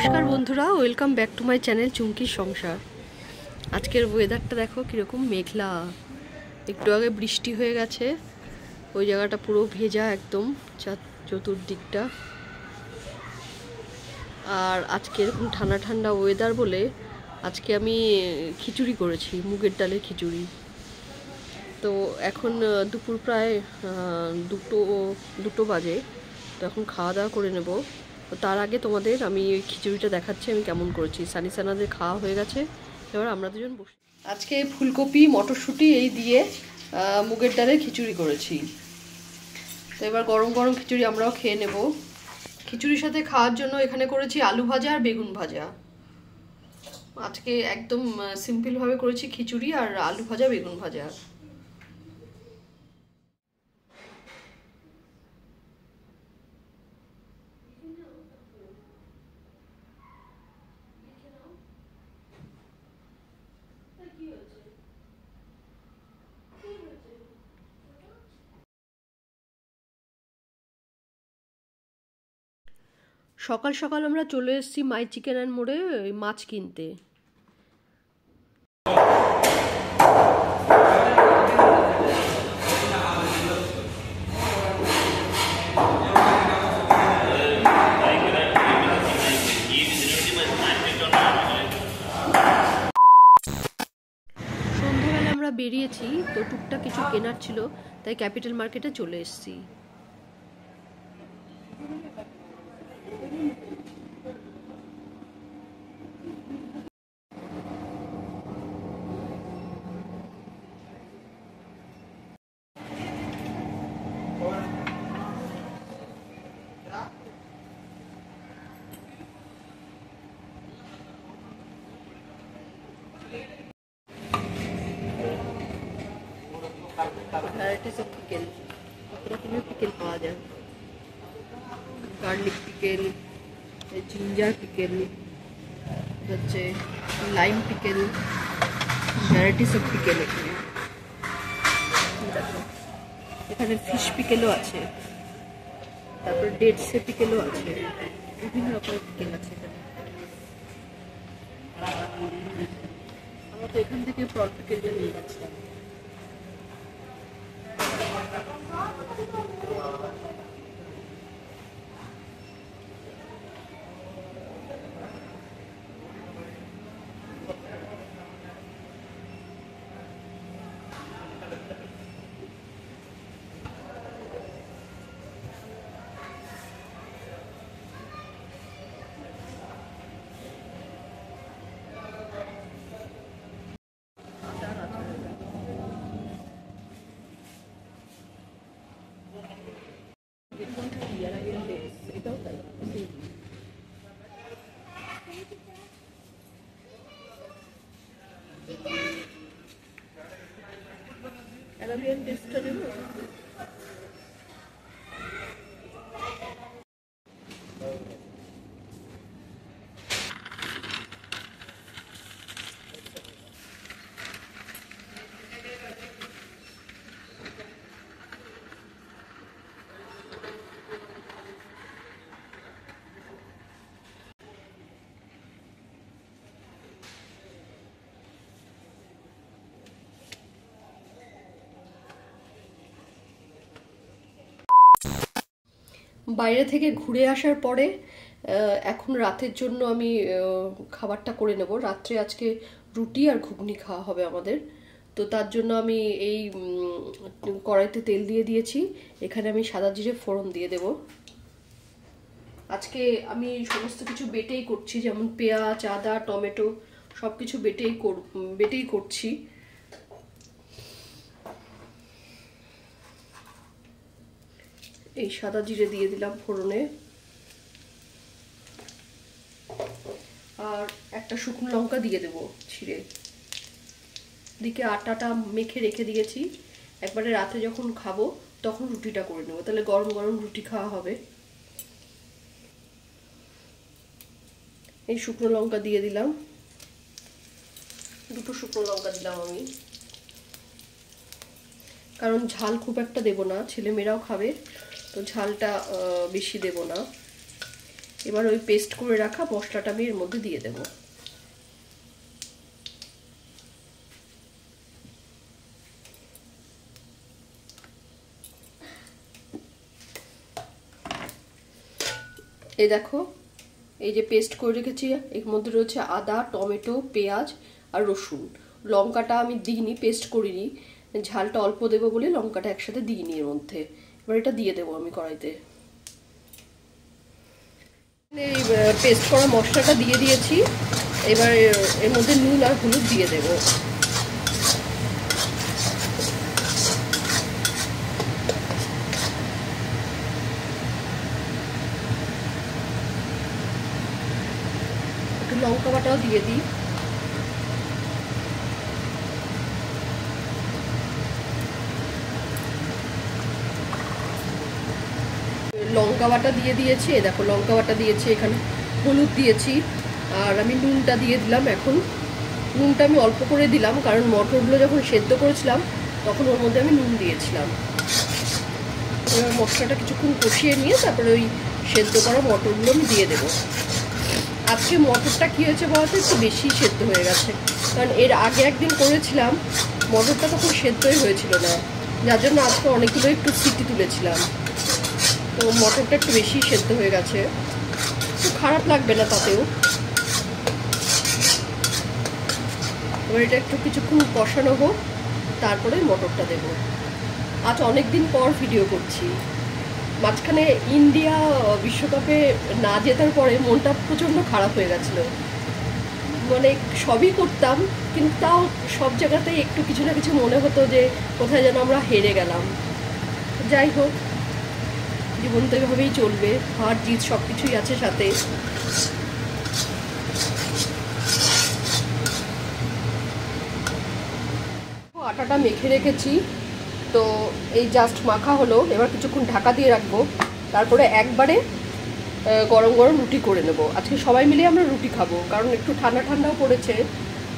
নমস্কার বন্ধুরা welcome back to my channel চুমকির সংসার আজকের ওয়েদারটা দেখো কীরকম মেঘলা। একটু আগে বৃষ্টি হয়ে গেছে, ওই জায়গাটা পুরো ভেজা একদম চতুর্দিকটা। আর আজকে এরকম ঠান্ডা ঠান্ডা ওয়েদার বলে আজকে আমি খিচুড়ি করেছি, মুগের ডালের খিচুড়ি। তো এখন দুপুর প্রায় দুটো দুটো বাজে, তো এখন খাওয়া দাওয়া করে নেব। তার আগে তোমাদের আমি ওই খিচুড়িটা দেখাচ্ছি, আমি কেমন করেছি। সানি সানাদের খাওয়া হয়ে গেছে। এবার আমরা দুজন বসে। আজকে ফুলকপি, মটরশুঁটি এই দিয়ে মুগের ডালের খিচুড়ি করেছি। তো এবার গরম গরম খিচুড়ি আমরাও খেয়ে নেব। খিচুড়ির সাথে খাওয়ার জন্য এখানে করেছি আলু ভাজা আর বেগুন ভাজা। আজকে একদম সিম্পলভাবে করেছি খিচুড়ি আর আলু ভাজা, বেগুন ভাজা। সকাল সকাল আমরা চলে এসেছি মাই চিকেন অ্যান্ড মোড়ে ওই মাছ কিনতে। আমরা বেরিয়েছি, তো টুকটাক কিছু কেনার ছিল, তাই ক্যাপিটাল মার্কেটে চলে এসেছি। ভ্যারাইটিস অফ পিকেল কত রকমের পিকেল পাওয়া যায় গার্লিক পিকেল জিঞ্জার পিকেল, হচ্ছে lime pickle, varieties of pickle এখানে। এখানে ফিশ পিকেলও আছে, তারপর ডেটসে পিকেলও আছে, বিভিন্ন রকমের পিকেল আছে এখানে। আমরা তো এখান থেকে প্রন পিকেলটা নিয়ে যাচ্ছিলাম। অ্যারাবিয়ান টেস্টটা নেবো বাইরে থেকে ঘুরে আসার পরে এখন রাতের জন্য আমি খাবারটা করে নেব। রাত্রে আজকে রুটি আর ঘুগনি খাওয়া হবে আমাদের। তো তার জন্য আমি এই কড়াইতে তেল দিয়ে দিয়েছি। এখানে আমি সাদা জিরে ফোড়ন দিয়ে দেব। আজকে আমি সমস্ত কিছু বেটেই করছি, যেমন পেঁয়াজ, আদা, টমেটো সব কিছু বেটেই কর, বেটেই করছি। এই সাদা জিরে দিয়ে দিলাম ফোড়নে। আর একটা শুকনো লঙ্কা দিয়ে দেব ছিঁড়ে। দিকে আটাটা মেখে রেখে দিয়েছি। একবারে রাতে যখন খাব, তখন রুটিটা করে নেব। তাহলে গরম গরম রুটি খাওয়া হবে। এই শুকনো লঙ্কা দিয়ে দিলাম। দুটো শুকনো লঙ্কা দিলাম আমি। কারণ ঝাল খুব একটা দেব না ছেলে মেয়েরাও খাবে। তো ঝালটা বেশি দেব না। এবার ওই পেস্ট করে রাখা মশলাটা আমি এর মধ্যে দিয়ে দেব। এই দেখো, এই যে পেস্ট করে রেখেছি, এর মধ্যে রয়েছে আদা, টমেটো, পেঁয়াজ আর রসুন। লঙ্কাটা আমি দিইনি পেস্ট করিনি। ঝালটা অল্প দেবো বলে লঙ্কাটা একসাথে দিইনি এর মধ্যে। এটা দিয়ে দেবো আমি কড়াইতে। এই পেস্ট করা মশলাটা দিয়ে দিয়েছি। এবার এর মধ্যে নুন আর হলুদ দিয়ে দেব। একটু লঙ্কা বাটাও দিয়ে দিই। লঙ্কা বাটা দিয়ে দিয়েছি দেখো লঙ্কা বাটা দিয়েছি এখানে, হলুদ দিয়েছি, আর আমি নুনটা দিয়ে দিলাম এখন। নুনটা আমি অল্প করে দিলাম, কারণ মটরগুলো যখন সেদ্ধ করেছিলাম, তখন ওর মধ্যে আমি নুন দিয়েছিলাম। এবার মশলাটা কিছুক্ষণ কষিয়ে নিয়ে তারপরে ওই সেদ্ধ করা মটরগুলো আমি দিয়ে দেবো। আজকে মটরটা কী হয়েছে বলতে? একটু বেশি সেদ্ধ হয়ে গেছে। কারণ এর আগে একদিন করেছিলাম, মটরটা তখন সেদ্ধই হয়েছিল না। যার জন্য আজকে অনেকগুলো একটু সিটি তুলেছিলাম। তো মটরটা একটু বেশি সেদ্ধ হয়ে গেছে। একটু খারাপ লাগবে না তাতেও। এবার এটা একটু কিছুক্ষণ কষানো হোক, তারপরে মটরটা দেব। আজ অনেক দিন পর ভিডিও করছি। মাঝখানে ইন্ডিয়া বিশ্বকাপে না জেতার পরে মনটা প্রচণ্ড খারাপ হয়ে গেছিল। মানে সবই করতাম, কিন্তু তাও সব জায়গাতেই একটু কিছু না কিছু মনে হতো যে কোথায় যেন আমরা হেরে গেলাম। যাই হোক জীবন তো এভাবেই চলবে, হার, জিত সব কিছুই আছে সাথে। আটাটা মেখে রেখেছি, তো এই জাস্ট মাখা হলো। এবার কিছুক্ষণ ঢাকা দিয়ে রাখব। তারপরে একবারে গরম গরম রুটি করে নেব। আজকে সবাই মিলে আমরা রুটি খাব, কারণ একটু ঠান্ডা ঠান্ডাও পড়েছে।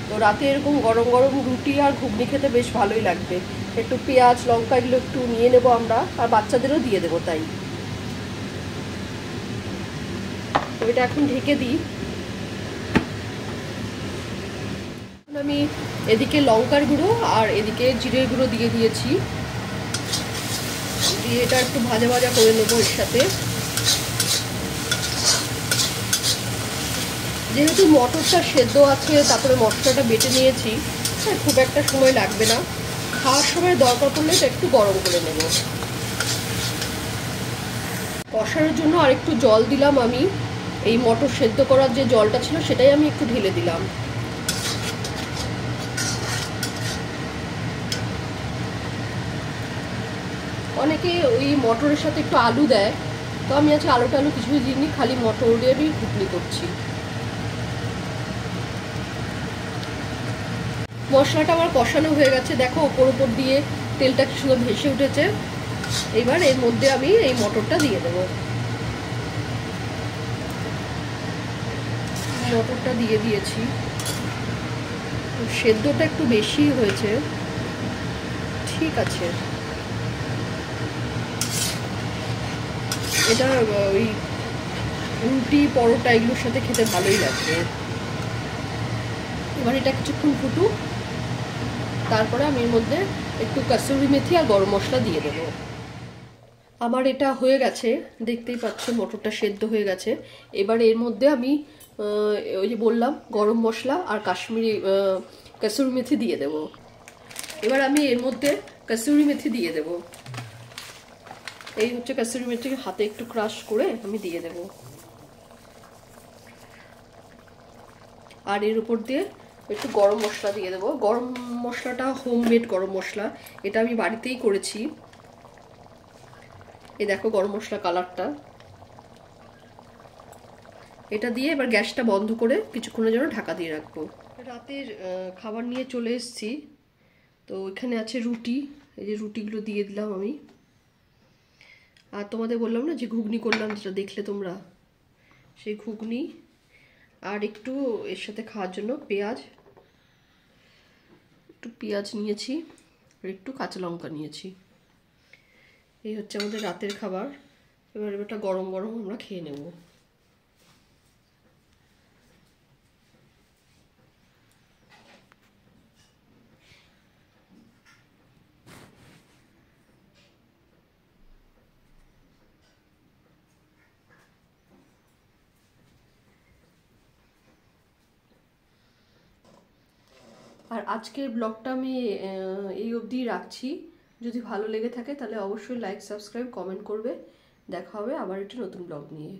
তো রাতে এরকম গরম গরম রুটি আর ঘুগনি খেতে বেশ ভালোই লাগবে। একটু পেঁয়াজ, লঙ্কা এগুলো একটু নিয়ে নেব আমরা, আর বাচ্চাদেরও দিয়ে দেবো তাই। তো এটা এখন ঢেকে দিই। আমি এদিকে লঙ্কার গুঁড়ো আর এদিকে জিরের গুঁড়ো দিয়ে দিয়েছি। দিয়ে এটা একটু ভাজা ভাজা করে নেব এর সাথে। যেহেতু মটরটা সেদ্ধ আছে, তারপরে মশলাটা বেটে নিয়েছি হ্যাঁ খুব একটা সময় লাগবে না। খাওয়ার সময় দরকার পড়লে এটা একটু গরম করে নেব। কষানোর জন্য আরেকটু জল দিলাম আমি। এই মটর সেদ্ধ করার যে জলটা ছিল সেটাই আমি একটু ঢেলে দিলাম। অনেকে ওই মটরের সাথে একটু আলু দেয়, তো আমি আজকে আলু টালু কিছুই দিইনি, খালি মটর আমি ঘুগনি করছি। মশলাটা আমার কষানো হয়ে গেছে, দেখো ওপর ওপর দিয়ে তেলটা কি সুন্দর ভেসে উঠেছে। এবার এর মধ্যে আমি এই মটরটা দিয়ে দেব। মটরটা দিয়ে দিয়েছি। সেদ্ধটা একটু বেশি হয়েছে। ঠিক আছে। এটা ওই রুটি, পরোটা এগুলোর সাথে খেতে ভালোই লাগবে। এবার এটা কিছুক্ষণ ফুটুক। তারপরে আমি এর মধ্যে একটু কাসুরি মেথি আর গরম মশলা দিয়ে দেব। আমার এটা হয়ে গেছে। দেখতেই পাচ্ছ মটরটা সেদ্ধ হয়ে গেছে। এবার এর মধ্যে আমি ওই যে বললাম, গরম মশলা আর কাশ্মীরি কাসুরি মেথি দিয়ে দেব। এবার আমি এর মধ্যে কাসুরি মেথি দিয়ে দেব। এই হচ্ছে কাসুরি মেথি, হাতে একটু ক্রাশ করে আমি দিয়ে দেব। আর এর উপর দিয়ে একটু গরম মশলা দিয়ে দেবো। গরম মশলাটা, হোমমেড গরম মশলা, এটা আমি বাড়িতেই করেছি। এই দেখো গরম মশলা কালারটা। এটা দিয়ে এবার গ্যাসটা বন্ধ করে কিছুক্ষণের জন্য ঢাকা দিয়ে রাখব। রাতের খাবার নিয়ে চলে এসেছি। তো এখানে আছে রুটি। এই যে রুটিগুলো দিয়ে দিলাম আমি। আর তোমাদের বললাম না যে ঘুগনি করলাম, যেটা দেখলে তোমরা। সেই ঘুগনি। আর একটু এর সাথে খাওয়ার জন্য পেঁয়াজ। একটু পেঁয়াজ নিয়েছি। আর একটু কাঁচা লঙ্কা নিয়েছি। এই হচ্ছে আমাদের রাতের খাবার। এবার এটা গরম গরম আমরা খেয়ে নেব। আজকের ব্লগটা আমি এই অবধি রাখছি। যদি ভালো লেগে থাকে তাহলে অবশ্যই লাইক সাবস্ক্রাইব কমেন্ট করবে। দেখা হবে আবার একটি নতুন ব্লগ নিয়ে।